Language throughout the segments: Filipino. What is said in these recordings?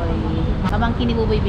Boy. Pamangkin ni Buboy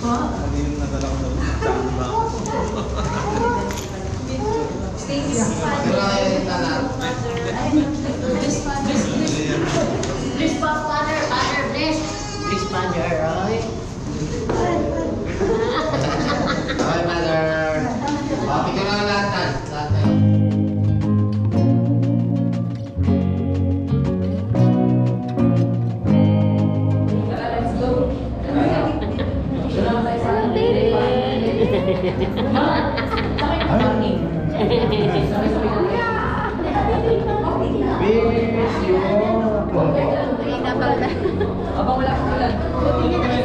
Ha? Ano yung nadala ko doon? Saan ba? Thank you. Abang wala ko ulan. Buti niya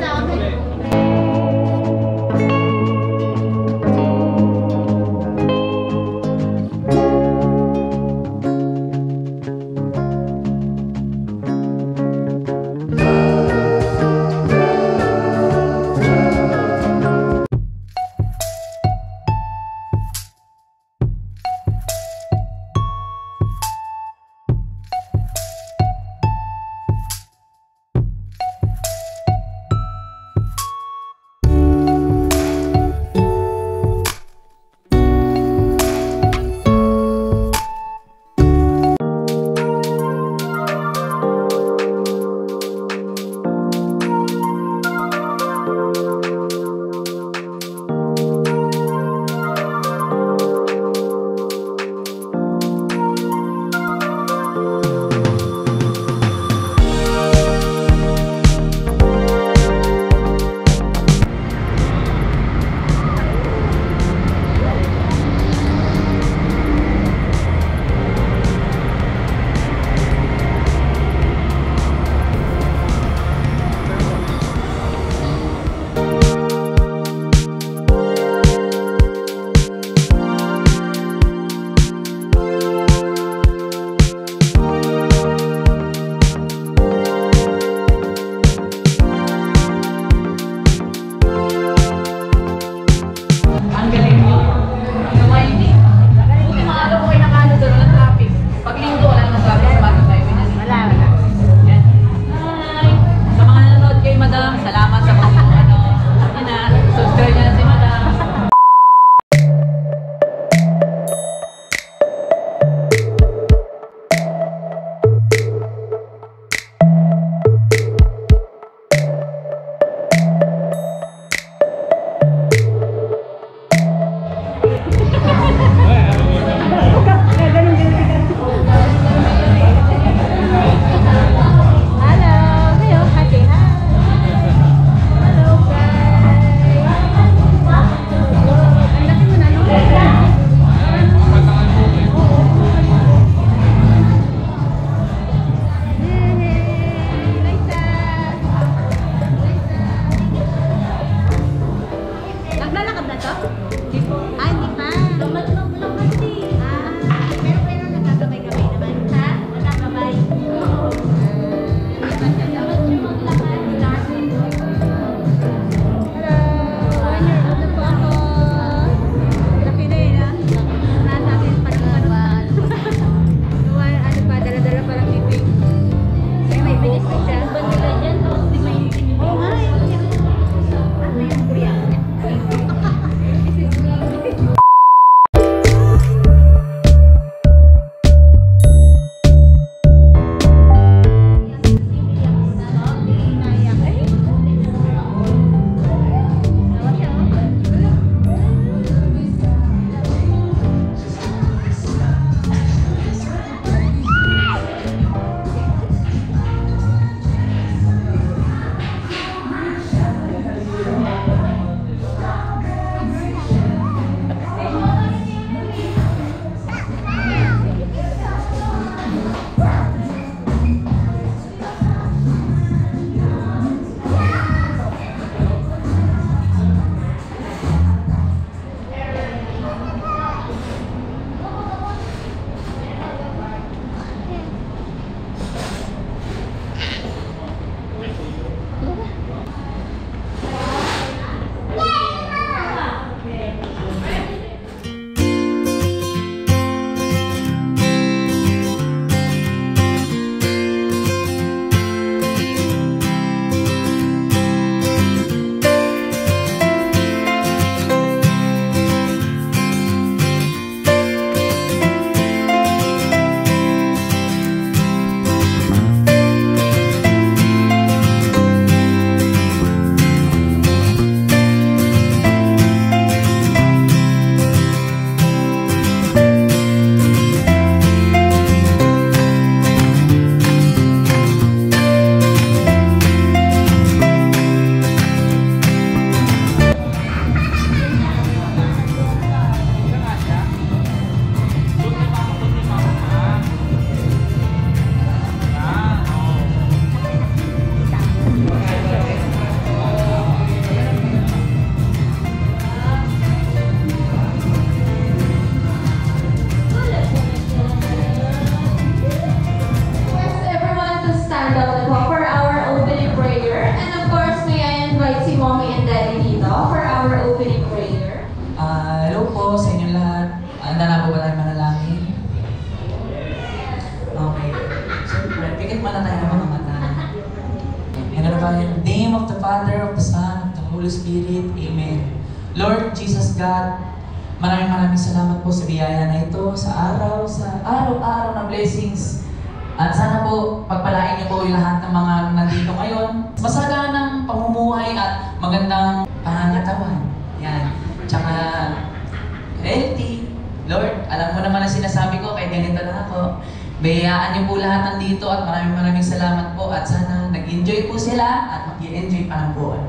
Lord Jesus God, maraming maraming salamat po sa biyaya na ito, sa araw, sa araw-araw na blessings. At sana po, pagpalain niyo po yung lahat ng mga nandito ngayon. Masaganang pamumuhay at magandang pangangatawan. Yan. Tsaka, healthy. Lord, alam mo naman ang sinasabi ko, kaya ganito lang ako. Bayaan niyo po lahat nandito at maraming maraming salamat po at sana nag-enjoy po sila at mag-enjoy pa ng buwan.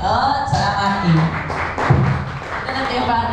At salamat. Ito na tayo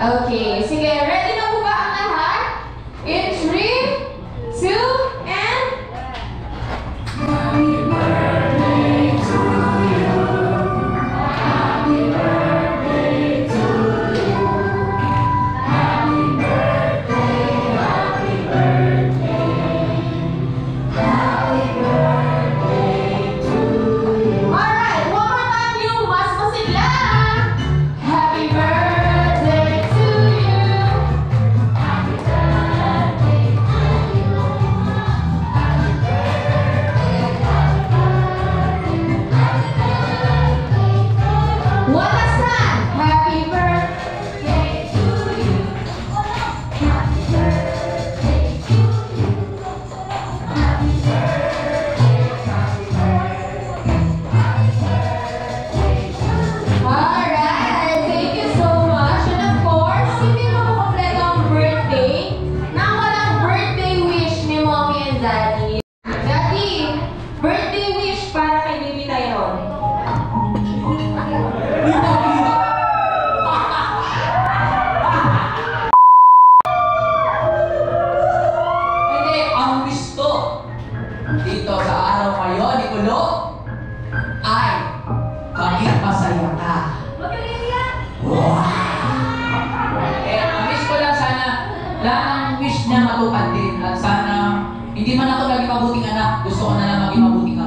Okay, sige. Ready lahat ng wish niya matupad din. At sana, hindi man ako naging mabuting anak, gusto ko na lang maging mabuting